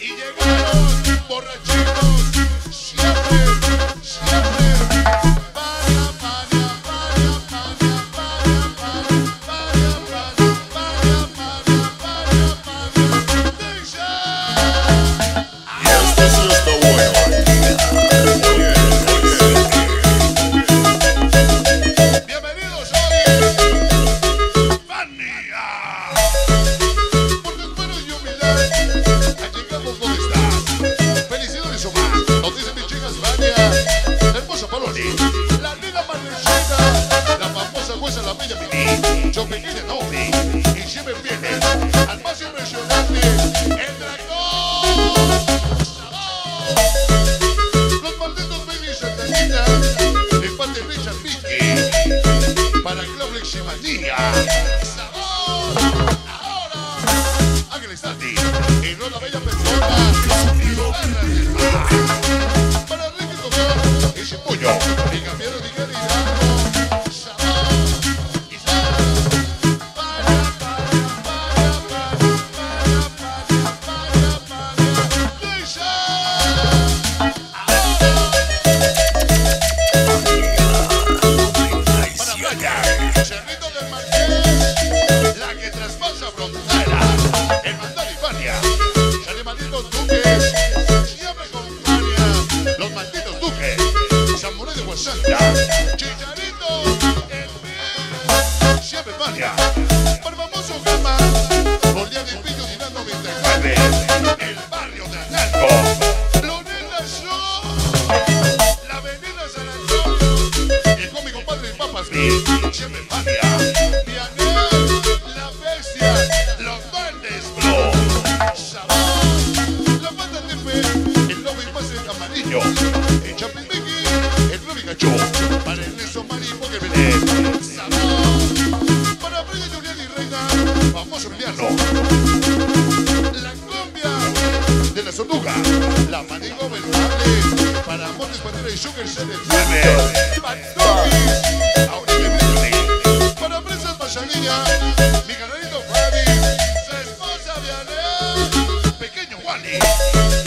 Llegaron borrachitos, siempre, siempre. Fania, la hermosa Paloni, la linda Marlechita, la famosa jueza, la bella Mini, yo pequeña Novi, y siempre viene al más impresionante, el dragón. Los malditos babies Santanita, de parte Richard Mickey, para Cloblex y primeiro de Guilherme. Siempre Fania, para famoso Gama, Goliat y Pillo Dirán 99, el barrio de Analco, Luneta Show, la avenida San Antonio, y con mi Papas famoso Emiliano, la cumbia de la Sortuga, la Manigo Belmable, para Montes Pantera y Sugar el 9, Pantokis, Aurelio Bentley, para Presas mi canalito Freddy, su esposa Vianel, pequeño Wally.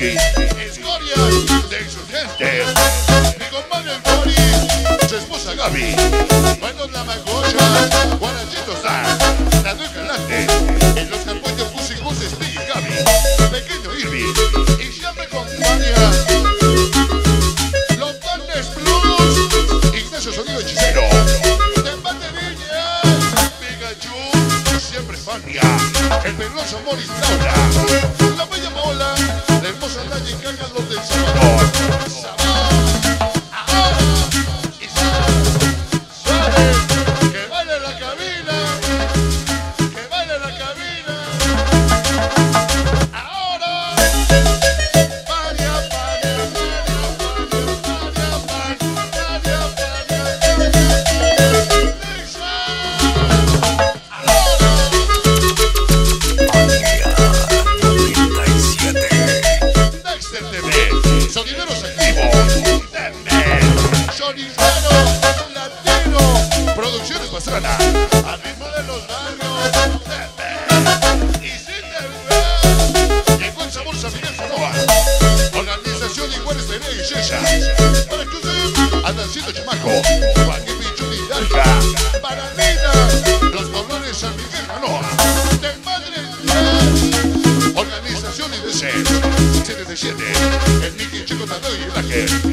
aquí. Escorias de insurgentes. Mi compañero el Fori, su esposa Gaby. Manos la magocha, Guarachito Sar, Nando Calante, en los apoyos músicos de Stig y Gaby, Pequeño Irvi, y siempre con varias. Los Panes Plus, Ignacio Sonido Hechicero, de Baterillas, Pikachu, siempre Fania, el veloz Moris Laura, la bella Paola. Santa y entender. Sonideros.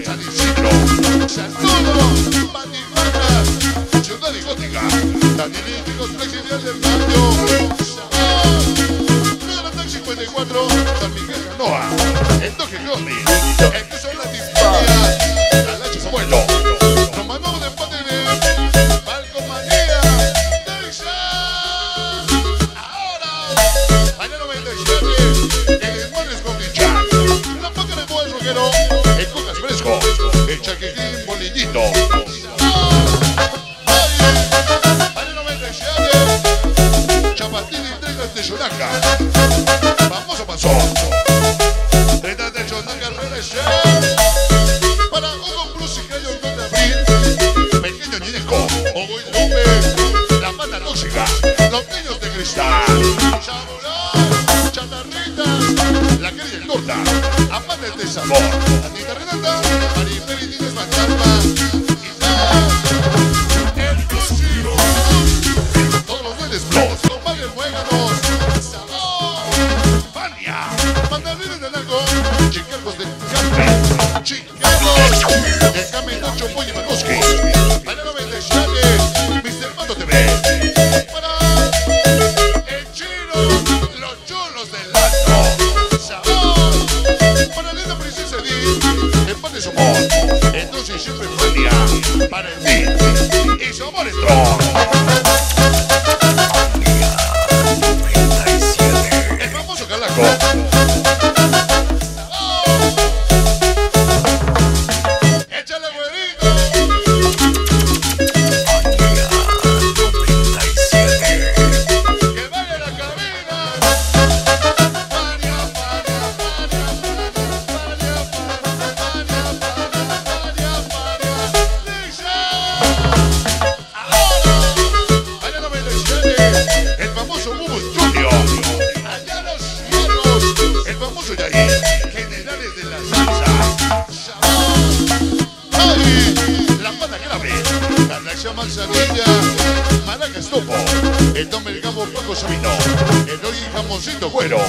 sea discípulo. Ciudad Gótica, del Barrio, Taxi 54, San Miguel Canoa, Luis López, la banda tóxica, los niños de cristal, Chabulón, Chatarritas, la querida torta, amantes de sabor, Anita Renata, Mariperi Tienes famoso Yair, generales de la salsa. ¡Ay! La pata grave, la reacción manzanilla, Maracas Topo, el Don Melgamo Paco Sabino, el Hoy Jamoncito Güero,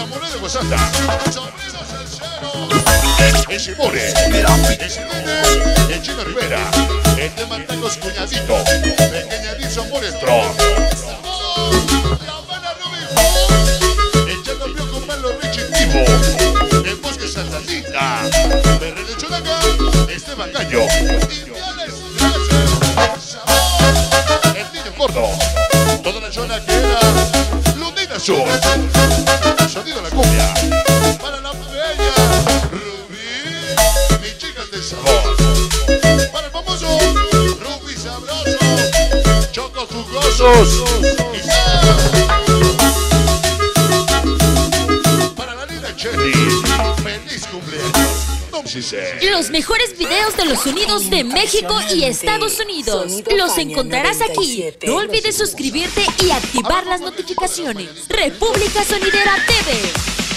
Pues el Zamoré de Guasata. En Simone, en Simone, en Chino Rivera, en Temantangos Cuñadito, Pequeña Dixon Morestro. En Chacambió con Malo Richie Vivo, en Bosque Santa Tita, Perre de Chonaca, Esteban Gallo, el niño gordo, toda la zona que era Sur. Para la bella Rubí, mis chicas de sabor, para el famoso Rubí Sabroso, Chocos Jugosos, para la linda Chelly, feliz cumpleaños. Los mejores videos de los sonidos de México y Estados Unidos los encontrarás aquí. No olvides suscribirte y activar las notificaciones. República Sonidera TV.